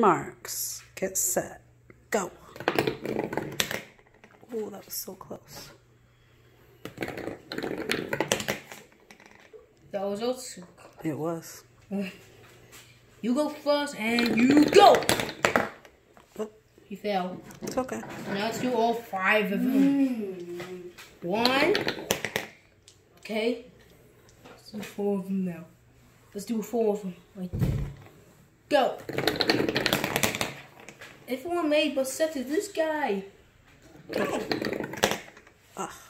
Marks. Get set. Go. Oh, that was so close. That was also. It was. You go first and you go! Oh, You fail. it's okay. Now let's do all five of them. One. Okay. Let's do four of them now. Let's do four of them. Right there. Go. Everyone made but except this guy. Ah.